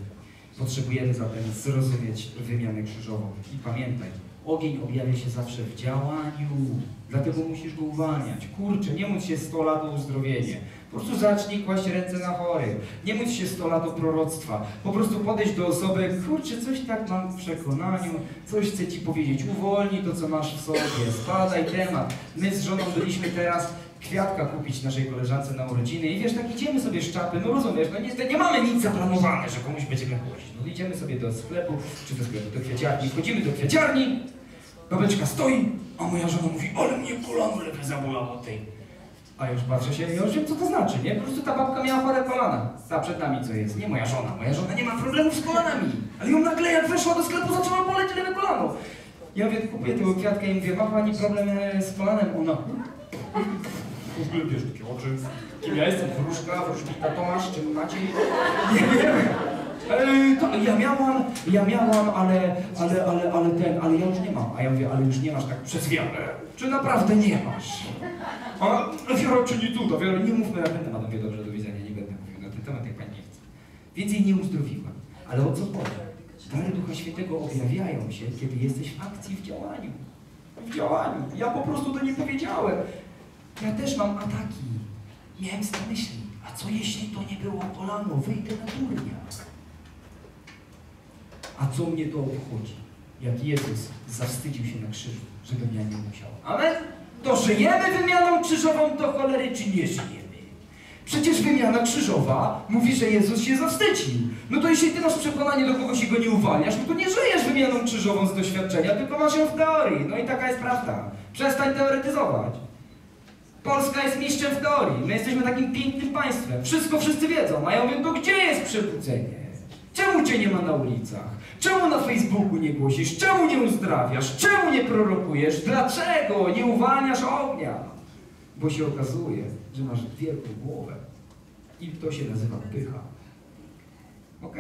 [SPEAKER 1] Potrzebujemy zatem zrozumieć wymianę krzyżową. I pamiętaj, ogień objawia się zawsze w działaniu. Dlatego musisz go uwalniać. Kurczę, nie móc się 100 lat o uzdrowienie. Po prostu zacznij kłaść ręce na chorych. Nie móc się 100 lat o proroctwa. Po prostu podejść do osoby, kurczę, coś tak mam w przekonaniu, coś chcę Ci powiedzieć. Uwolnij to, co masz w sobie. Spadaj temat. My z żoną byliśmy teraz kwiatka kupić naszej koleżance na urodziny i wiesz, tak idziemy sobie z czapy, no rozumiesz, no nie, nie mamy nic zaplanowane, że komuś będziemy głosić. No idziemy sobie do sklepu, czy do sklepu, do kwiaciarni, wchodzimy do kwiaciarni, babeczka stoi, a moja żona mówi, ale mnie kolano lepiej zabolało tej. A już patrzę się, ja już wiem, co to znaczy, nie? Po prostu ta babka miała chore kolana. Ta przed nami co jest, nie moja żona. Moja żona nie ma problemów z kolanami. Ale ją nagle jak weszła do sklepu, zaczęła boleć lewe kolano. Ja mówię, kupuję tego kwiatka i mówię, ma pani problem e, z kolanem? Ona, w ogóle wiesz, takie oczy. Kim ja jestem? Wróżka, wróżbita Tomasz, czy Maciej? Nie wiem. To ja miałam, ja miałam, ale, ale, ale, ale ten, ale ja już nie mam. A ja mówię, ale już nie masz tak przez wiarę. Czy naprawdę nie masz? A wiara czyni cuda, wiara, nie mówmy ten temat. Mówię, dobrze, do widzenia, nie będę mówił na ten temat, jak pani nie chce. Więc jej nie uzdrowiła. Ale o co chodzi? Dary Ducha Świętego objawiają się, kiedy jesteś w akcji, w działaniu. W działaniu. Ja po prostu to nie powiedziałem. Ja też mam ataki. Miałem tym myśli. A co jeśli to nie było kolano? Wyjdę na turnia. A co mnie to obchodzi? Jak Jezus zawstydził się na krzyżu, żebym ja nie musiał. Amen? To żyjemy wymianą krzyżową do cholery, czy nie żyjemy? Przecież wymiana krzyżowa mówi, że Jezus się zawstydził. No to jeśli ty masz przekonanie, do kogoś go nie uwalniasz, no to nie żyjesz wymianą krzyżową z doświadczenia, tylko masz ją w teorii. No i taka jest prawda. Przestań teoretyzować. Polska jest mistrzem w teorii. My jesteśmy takim pięknym państwem. Wszystko wszyscy wiedzą. A ja mówię, to gdzie jest przebudzenie? Czemu cię nie ma na ulicach? Czemu na Facebooku nie głosisz? Czemu nie uzdrawiasz? Czemu nie prorokujesz? Dlaczego nie uwalniasz ognia? Bo się okazuje, że masz wielką głowę. I to się nazywa pycha. Ok?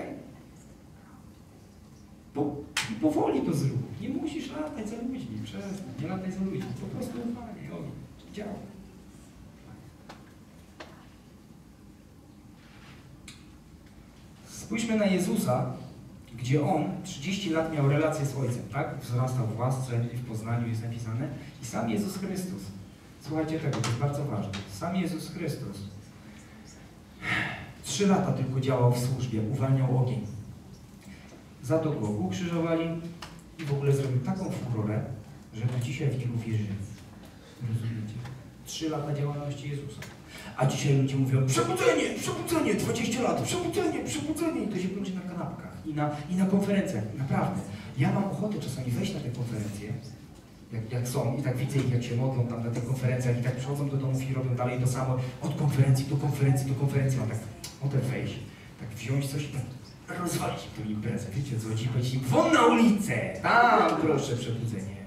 [SPEAKER 1] Po, powoli to zrób. Nie musisz latać za ludźmi. Przestań. Nie lataj za ludźmi. Po prostu uwalnij ogień. Działa. Spójrzmy na Jezusa, gdzie On 30 lat miał relację z Ojcem, tak? Wzrastał w łasce w poznaniu jest napisane. I sam Jezus Chrystus. Słuchajcie tego, to jest bardzo ważne. Sam Jezus Chrystus trzy lata tylko działał w służbie, uwalniał ogień. Za to go ukrzyżowali i w ogóle zrobił taką furorę, że do dzisiaj w niego wierzyli. Rozumiecie? Trzy lata działalności Jezusa. A dzisiaj ludzie mówią, przebudzenie, przebudzenie, 20 lat, przebudzenie, przebudzenie. I to się kończy na kanapkach i na, i na konferencjach. Naprawdę. Ja mam ochotę czasami wejść na te konferencje, jak, jak są, i tak widzę ich, jak się modlą tam na tych konferencjach i tak przychodzą do domów i robią dalej to samo, od konferencji do konferencji do konferencji. Mam tak ochotę wejść, tak wziąć coś i tak rozwalić tę imprezę. Wiecie co chodzi? Powiedzieć im, na ulicę! Tam proszę przebudzenie.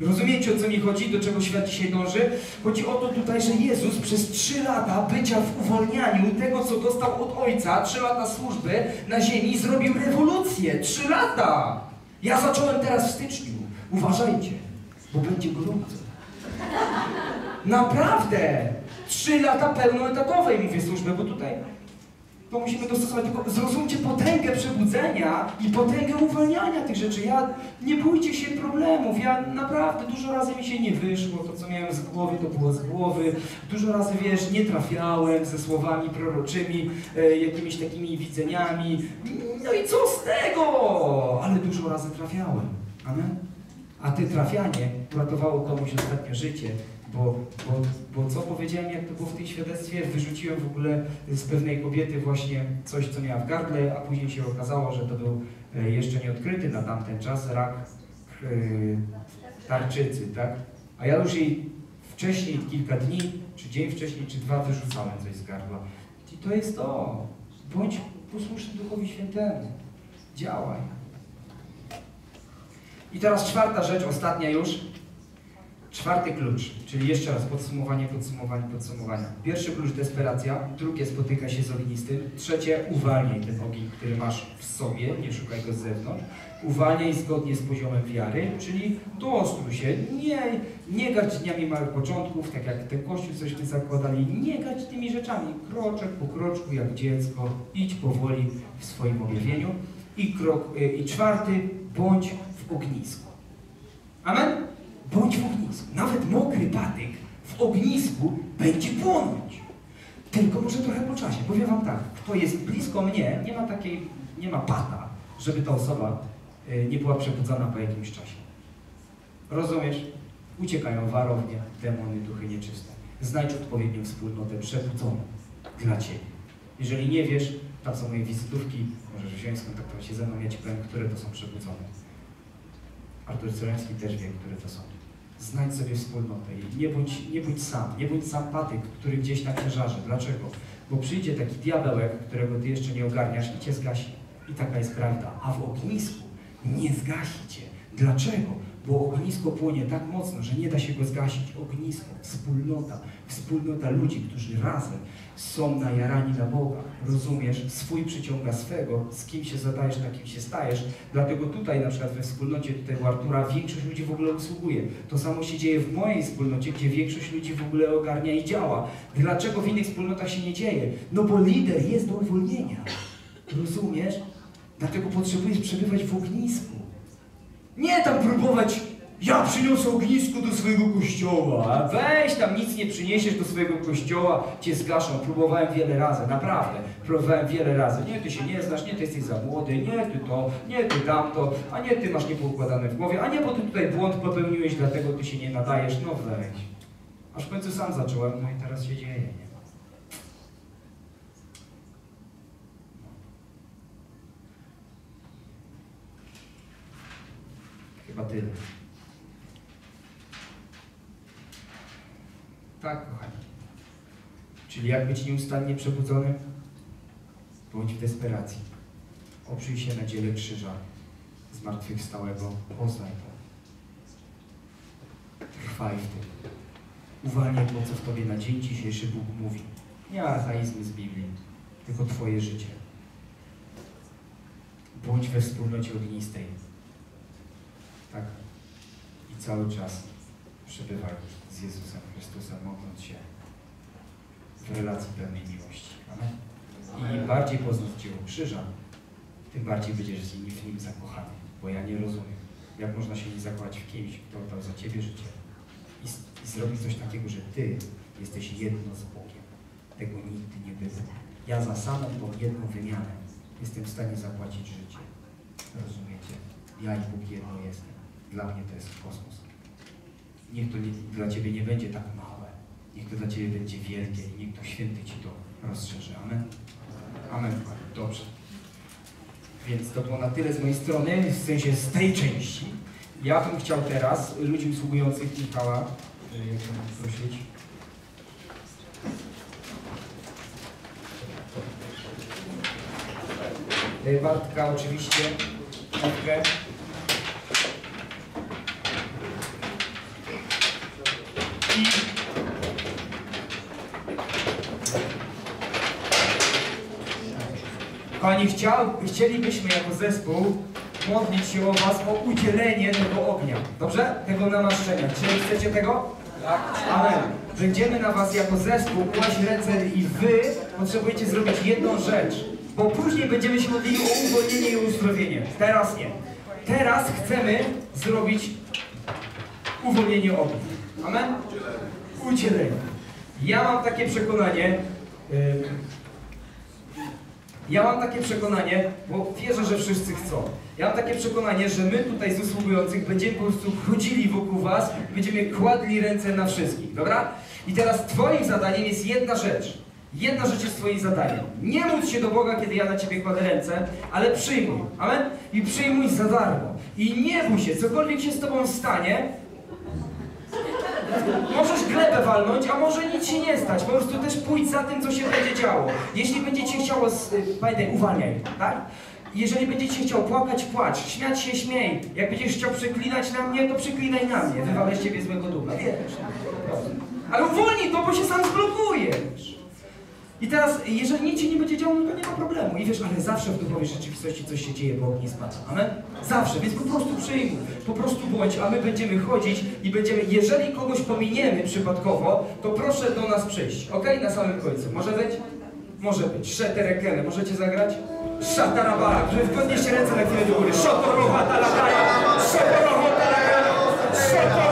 [SPEAKER 1] Rozumiecie o co mi chodzi? Do czego świat dzisiaj dąży? Chodzi o to tutaj, że Jezus przez trzy lata bycia w uwolnianiu tego, co dostał od Ojca, trzy lata służby na ziemi, zrobił rewolucję. Trzy lata! Ja zacząłem teraz w styczniu. Uważajcie, bo będzie gorąco. Naprawdę! Trzy lata pełnoetatowej, mówię, służby, bo tutaj to musimy dostosować. Tylko zrozumcie potęgę przebudzenia i potęgę uwalniania tych rzeczy. Ja, nie bójcie się problemów. Ja naprawdę dużo razy mi się nie wyszło. To, co miałem z głowy, to było z głowy. Dużo razy, wiesz, nie trafiałem ze słowami proroczymi, e, jakimiś takimi widzeniami. No i co z tego? Ale dużo razy trafiałem. Amen? A ty trafianie uratowało komuś ostatnio życie, bo, bo, bo co powiedziałem, jak to było w tym świadectwie, wyrzuciłem w ogóle z pewnej kobiety właśnie coś, co miała w gardle, a później się okazało, że to był e, jeszcze nieodkryty na tamten czas rak e, tarczycy, tak? A ja już jej wcześniej, kilka dni, czy dzień wcześniej, czy dwa wyrzucałem coś z gardła. I to jest to. Bądź posłuszny Duchowi Świętemu. Działaj. I teraz czwarta rzecz, ostatnia już. Czwarty klucz, czyli jeszcze raz podsumowanie, podsumowanie, podsumowanie. Pierwszy klucz desperacja, drugie spotyka się z ognistym, trzecie uwalniaj ten ogień, który masz w sobie, nie szukaj go z zewnątrz. Uwalniaj zgodnie z poziomem wiary, czyli doostrój się, nie, nie gać dniami małych początków, tak jak ten kościół cośmy zakładali, nie gać tymi rzeczami, kroczek po kroczku jak dziecko, idź powoli w swoim objawieniu. I, krok, y, I czwarty, bądź w ognisku. Amen? Bądź w ognisku. Nawet mokry patyk w ognisku będzie płonąć. Tylko może trochę po czasie. Powiem wam tak, kto jest blisko mnie, nie ma takiej, nie ma pata, żeby ta osoba y, nie była przebudzona po jakimś czasie. Rozumiesz? Uciekają warownie, demony, duchy nieczyste. Znajdź odpowiednią wspólnotę przebudzoną dla Ciebie. Jeżeli nie wiesz, tam są moje wizytówki, możesz wziąć, skontaktować się ze mną, ja Ci powiem, które to są przebudzone. Artur Cyrański też wie, które to są. Znajdź sobie wspólnotę i nie bądź, nie bądź sam, nie bądź sam patyk, który gdzieś tam leżarzy. Dlaczego? Bo przyjdzie taki diabełek, którego Ty jeszcze nie ogarniasz i Cię zgasi. I taka jest prawda. A w ognisku nie zgasi Cię. Dlaczego? Bo ognisko płonie tak mocno, że nie da się go zgasić. Ognisko, wspólnota, wspólnota ludzi, którzy razem są najarani na Boga. Rozumiesz? Swój przyciąga swego, z kim się zadajesz, takim się stajesz. Dlatego tutaj na przykład we wspólnocie tutaj u Artura większość ludzi w ogóle usługuje. To samo się dzieje w mojej wspólnocie, gdzie większość ludzi w ogóle ogarnia i działa. Dlaczego w innych wspólnotach się nie dzieje? No bo lider jest do uwolnienia. Rozumiesz? Dlatego potrzebujesz przebywać w ognisku. Nie tam próbować, ja przyniosę ognisko do swojego kościoła. Weź tam, nic nie przyniesiesz do swojego kościoła, cię zgaszą. Próbowałem wiele razy, naprawdę. Próbowałem wiele razy. Nie, ty się nie znasz, nie, ty jesteś za młody, nie, ty to, nie, ty tamto, a nie, ty masz niepoukładane w głowie, a nie, bo ty tutaj błąd popełniłeś, dlatego ty się nie nadajesz. No weź. Aż w końcu sam zacząłem, no i teraz się dzieje, nie? Chyba tyle. Tak, kochani. Czyli jak być nieustannie przebudzonym? Bądź w desperacji. Oprzyj się na dziele krzyża zmartwychwstałego. Poznaj to. Trwaj w tym. Uwalniaj to, co w Tobie na dzień dzisiejszy Bóg mówi. Nie ateizmy z Biblii, tylko Twoje życie. Bądź we wspólnocie ognistej. Cały czas przebywaj z Jezusem Chrystusem, modląc się w relacji pełnej miłości. Amen. I im bardziej poznasz dzieło krzyża, tym bardziej będziesz w nim zakochany. Bo ja nie rozumiem, jak można się nie zakochać w kimś, kto dał za ciebie życie i, i zrobić coś takiego, że ty jesteś jedno z Bogiem. Tego nigdy nie było. Ja za samą tą jedną wymianę jestem w stanie zapłacić życie. Rozumiecie? Ja i Bóg jedno jestem. Dla mnie to jest kosmos. Niech to nie, dla Ciebie nie będzie tak małe. Niech to dla Ciebie będzie wielkie i niech to święty Ci to rozszerzy. Amen? Amen. Dobrze. Więc to było na tyle z mojej strony, w sensie z tej części. Ja bym chciał teraz ludzi usługujących Michała, to prosić. y, Bartka oczywiście, Ewkę. I Kochani, chciał, chcielibyśmy jako zespół modlić się o Was o udzielenie tego ognia. Dobrze? Tego namaszczenia. Czy chcecie tego? Tak. Amen. Będziemy na Was jako zespół kłaść ręce i Wy potrzebujecie zrobić jedną rzecz. Bo później będziemy się modlili o uwolnienie i uzdrowienie. Teraz nie. Teraz chcemy zrobić uwolnienie ognia. Amen? Udzielenie. Ja mam takie przekonanie, ym, ja mam takie przekonanie, bo wierzę, że wszyscy chcą. Ja mam takie przekonanie, że my tutaj z usługujących będziemy po prostu chodzili wokół was będziemy kładli ręce na wszystkich, dobra? I teraz twoim zadaniem jest jedna rzecz. Jedna rzecz jest twoim zadaniem. Nie módl się do Boga, kiedy ja na ciebie kładę ręce, ale przyjmuj. Amen? I przyjmuj za darmo. I nie bój się, cokolwiek się z tobą stanie, Możesz glebę walnąć, a może nic się nie stać. Po prostu też pójdź za tym, co się będzie działo. Jeśli będzie cię chciało, z- y, pamiętaj, uwalniaj, tak? Jeżeli będzie cię chciał płakać, płacz, śmiać się, śmiej. Jak będziesz chciał przeklinać na mnie, to przeklinaj na mnie. Wywalę z ciebie złego ducha, wiesz. Ale uwolnij to, bo się sam zblokujesz. I teraz, jeżeli nic się nie będzie działo, no to nie ma problemu. I wiesz, ale zawsze w duchowej rzeczywistości coś się dzieje, bo ognie spada. Amen? Zawsze, więc po prostu przyjmuj, po prostu bądź, a my będziemy chodzić i będziemy, jeżeli kogoś pominiemy przypadkowo, to proszę do nas przyjść, ok? Na samym końcu. Może być? Może być. Szeterekele, możecie zagrać? Szatarabara, żeby podnieście ręce na chwilę do góry. Szotorohata lataja, szotorohata lataja, szotorohata